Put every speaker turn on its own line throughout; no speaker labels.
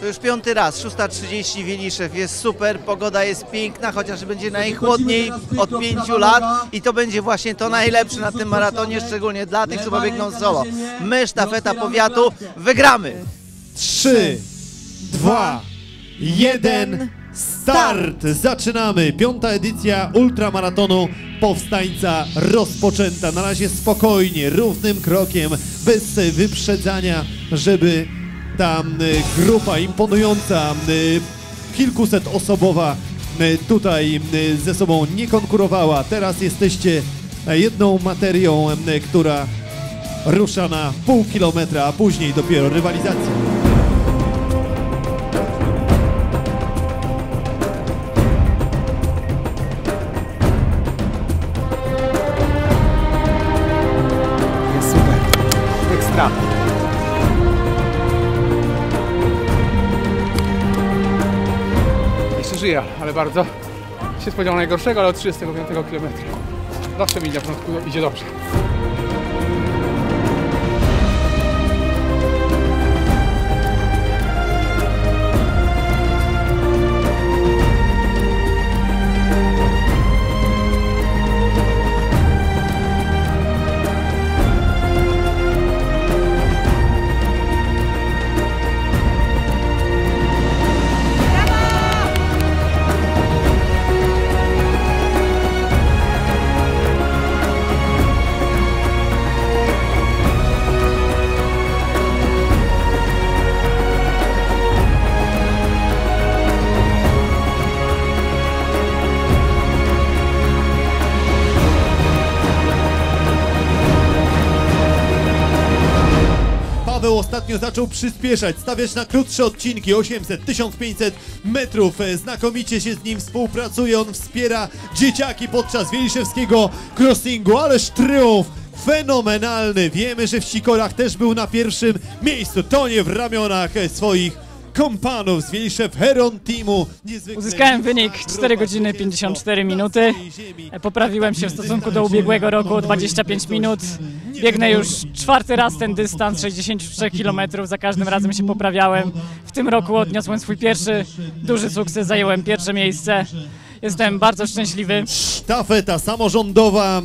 To już piąty raz, 6.30 Wieliszew, jest super, pogoda jest piękna, chociaż będzie najchłodniej od pięciu lat i to będzie właśnie to najlepsze na tym maratonie, szczególnie dla tych, co pobiegną solo. My, sztafeta powiatu, wygramy!
3, 2, 1, start! Zaczynamy! Piąta edycja ultramaratonu Powstańca rozpoczęta. Na razie spokojnie, równym krokiem, bez wyprzedzania, żeby ta grupa imponująca, kilkuset osobowa tutaj ze sobą nie konkurowała. Teraz jesteście jedną materią, która rusza na pół kilometra, a później dopiero rywalizacja.
Super. Ekstra.
Żyję, ale bardzo się spodziewałem najgorszego, ale od 35 km zawsze mi na początku idzie dobrze.
Paweł ostatnio zaczął przyspieszać, stawiać na krótsze odcinki 800, 1500 metrów. E, Znakomicie się z nim współpracuje, on wspiera dzieciaki podczas wieliszewskiego crossingu, ależ triumf! Fenomenalny! Wiemy, że w Sikorach też był na pierwszym miejscu. Tonie w ramionach e, swoich kompanów z Wieliszew Heron Teamu.
Uzyskałem wynik
grupa
4 godziny
studentów
54
na
minuty.
ziemi.
Poprawiłem się w stosunku do ubiegłego roku o 25 minut. Biegnę już czwarty raz ten dystans 63 km. Za każdym razem się poprawiałem. W tym roku odniosłem swój pierwszy duży sukces, zająłem pierwsze miejsce. Jestem bardzo szczęśliwy.
Sztafeta samorządowa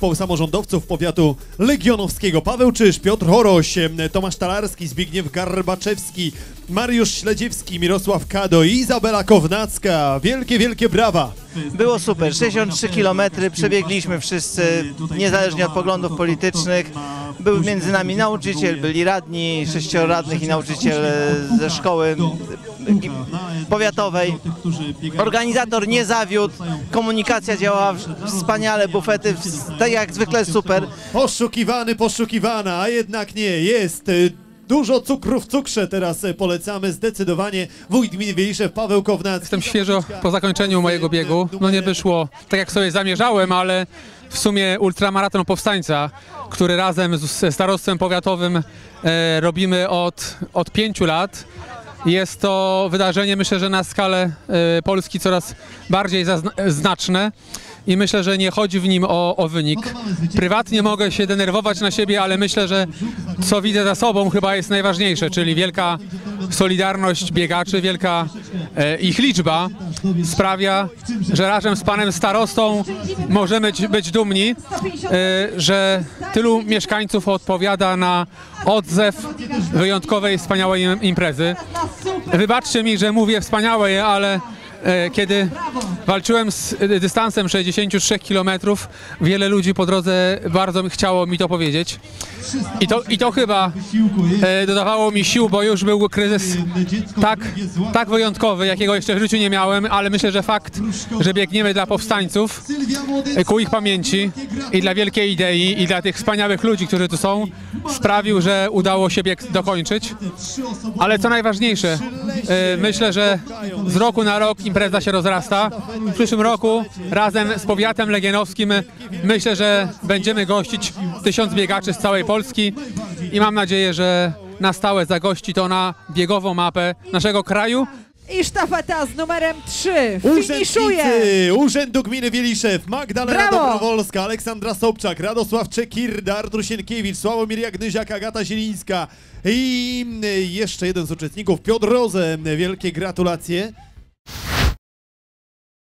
po samorządowców powiatu legionowskiego. Paweł Czyż, Piotr Horoś, e, Tomasz Talarski, Zbigniew Garbaczewski, Mariusz Śledziewski, Mirosław Kado i Izabela Kownacka. Wielkie, wielkie brawa.
Było super, 63 km przebiegliśmy wszyscy, niezależnie od poglądów politycznych. Był między nami nauczyciel, byli radni, sześcioro radnych i nauczyciel ze szkoły powiatowej. Organizator nie zawiódł, komunikacja działała wspaniale, bufety tak jak zwykle super.
Poszukiwany, poszukiwana, a jednak nie, jest. Dużo cukru w cukrze teraz e, polecamy zdecydowanie. Wójt gminy Wieliszew, Paweł Kownacki.
Jestem świeżo po zakończeniu mojego biegu. No nie wyszło tak jak sobie zamierzałem, ale w sumie ultramaraton powstańca, który razem ze starostwem powiatowym e, robimy od, od pięciu lat. Jest to wydarzenie, myślę, że na skalę e, Polski coraz bardziej znaczne i myślę, że nie chodzi w nim o, o wynik. Prywatnie mogę się denerwować na siebie, ale myślę, że co widzę za sobą chyba jest najważniejsze, czyli wielka solidarność biegaczy, wielka e, ich liczba sprawia, że razem z panem starostą możemy być dumni, e, że tylu mieszkańców odpowiada na odzew wyjątkowej, wspaniałej im- imprezy. Wybaczcie mi, że mówię wspaniałej, ale kiedy walczyłem z e, dystansem 63 km, wiele ludzi po drodze bardzo chciało mi to powiedzieć. I to, i to chyba e, dodawało mi sił, bo już był kryzys tak, tak wyjątkowy, jakiego jeszcze w życiu nie miałem, ale myślę, że fakt, że biegniemy dla powstańców, e, ku ich pamięci i dla wielkiej idei i dla tych wspaniałych ludzi, którzy tu są, sprawił, że udało się bieg dokończyć. Ale co najważniejsze, e, myślę, że z roku na rok impreza się rozrasta. W przyszłym roku razem z powiatem legionowskim myślę, że będziemy gościć tysiąc biegaczy z całej Polski i mam nadzieję, że na stałe zagości to na biegową mapę naszego kraju
I sztafeta z numerem 3 finiszuje.
Urzędu Gminy Wieliszew, Magdalena
Brawo!
Dobrowolska, Aleksandra Sobczak, Radosław Czekirda, Artur Sienkiewicz, Sławomir Jagnyziak, Agata Zielińska i jeszcze jeden z uczestników, Piotr Rozem. Wielkie gratulacje.